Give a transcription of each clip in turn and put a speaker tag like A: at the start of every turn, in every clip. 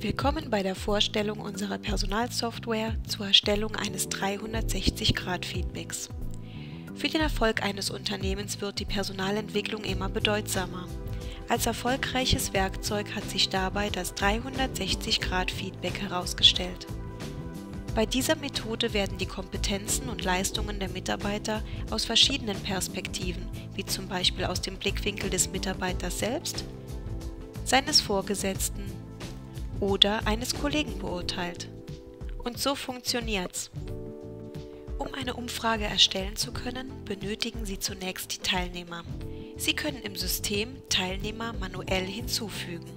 A: Willkommen bei der Vorstellung unserer Personalsoftware zur Erstellung eines 360-Grad-Feedbacks. Für den Erfolg eines Unternehmens wird die Personalentwicklung immer bedeutsamer. Als erfolgreiches Werkzeug hat sich dabei das 360-Grad-Feedback herausgestellt. Bei dieser Methode werden die Kompetenzen und Leistungen der Mitarbeiter aus verschiedenen Perspektiven, wie zum Beispiel aus dem Blickwinkel des Mitarbeiters selbst, seines Vorgesetzten oder eines Kollegen beurteilt. Und so funktioniert's. Um eine Umfrage erstellen zu können, benötigen Sie zunächst die Teilnehmer. Sie können im System Teilnehmer manuell hinzufügen.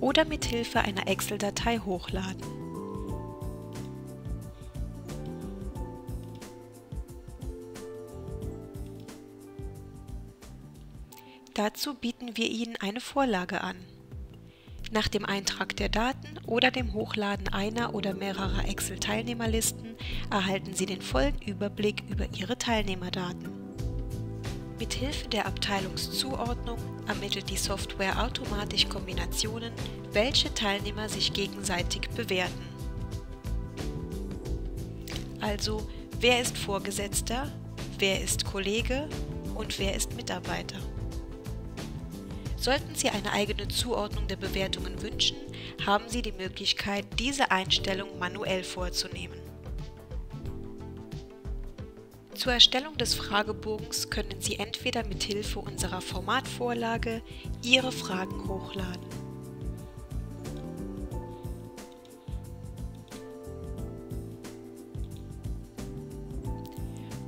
A: Oder mit Hilfe einer Excel-Datei hochladen. Dazu bieten wir Ihnen eine Vorlage an. Nach dem Eintrag der Daten oder dem Hochladen einer oder mehrerer Excel-Teilnehmerlisten erhalten Sie den vollen Überblick über Ihre Teilnehmerdaten. Mit Hilfe der Abteilungszuordnung ermittelt die Software automatisch Kombinationen, welche Teilnehmer sich gegenseitig bewerten. Also, wer ist Vorgesetzter, wer ist Kollege und wer ist Mitarbeiter. Sollten Sie eine eigene Zuordnung der Bewertungen wünschen, haben Sie die Möglichkeit, diese Einstellung manuell vorzunehmen. Zur Erstellung des Fragebogens können Sie entweder mit Hilfe unserer Formatvorlage Ihre Fragen hochladen.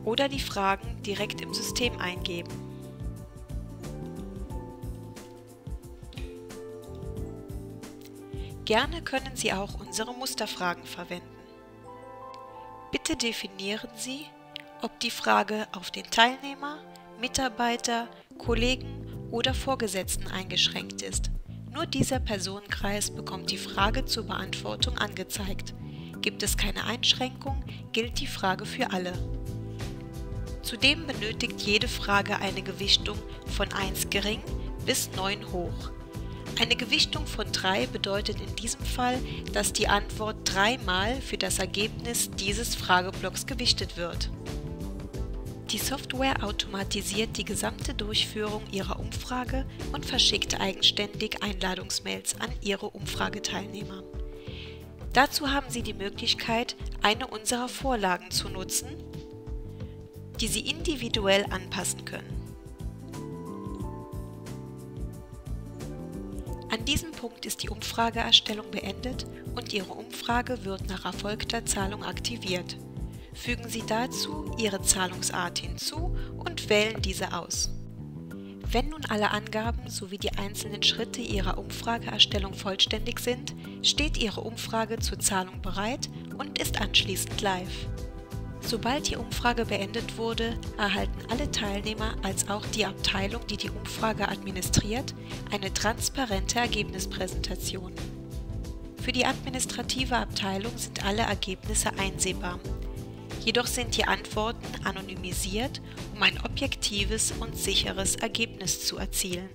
A: Oder die Fragen direkt im System eingeben. Gerne können Sie auch unsere Musterfragen verwenden. Bitte definieren Sie, ob die Frage auf den Teilnehmer, Mitarbeiter, Kollegen oder Vorgesetzten eingeschränkt ist. Nur dieser Personenkreis bekommt die Frage zur Beantwortung angezeigt. Gibt es keine Einschränkung, gilt die Frage für alle. Zudem benötigt jede Frage eine Gewichtung von 1 gering bis 9 hoch. Eine Gewichtung von 3 bedeutet in diesem Fall, dass die Antwort dreimal für das Ergebnis dieses Frageblocks gewichtet wird. Die Software automatisiert die gesamte Durchführung Ihrer Umfrage und verschickt eigenständig Einladungsmails an Ihre Umfrageteilnehmer. Dazu haben Sie die Möglichkeit, eine unserer Vorlagen zu nutzen, die Sie individuell anpassen können. Diesem Punkt ist die Umfrageerstellung beendet und Ihre Umfrage wird nach erfolgter Zahlung aktiviert. Fügen Sie dazu Ihre Zahlungsart hinzu und wählen diese aus. Wenn nun alle Angaben sowie die einzelnen Schritte Ihrer Umfrageerstellung vollständig sind, steht Ihre Umfrage zur Zahlung bereit und ist anschließend live. Sobald die Umfrage beendet wurde, erhalten alle Teilnehmer als auch die Abteilung, die die Umfrage administriert, eine transparente Ergebnispräsentation. Für die administrative Abteilung sind alle Ergebnisse einsehbar. Jedoch sind die Antworten anonymisiert, um ein objektives und sicheres Ergebnis zu erzielen.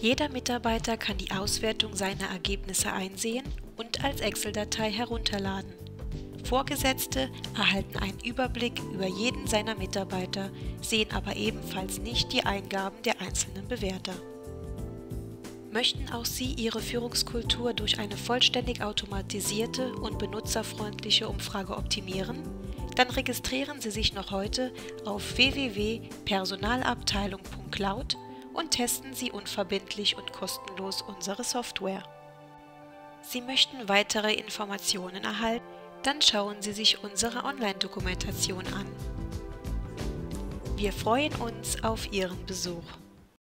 A: Jeder Mitarbeiter kann die Auswertung seiner Ergebnisse einsehen und als Excel-Datei herunterladen. Vorgesetzte erhalten einen Überblick über jeden seiner Mitarbeiter, sehen aber ebenfalls nicht die Eingaben der einzelnen Bewerter. Möchten auch Sie Ihre Führungskultur durch eine vollständig automatisierte und benutzerfreundliche Umfrage optimieren? Dann registrieren Sie sich noch heute auf www.personalabteilung.cloud und testen Sie unverbindlich und kostenlos unsere Software. Sie möchten weitere Informationen erhalten? Dann schauen Sie sich unsere Online-Dokumentation an. Wir freuen uns auf Ihren Besuch.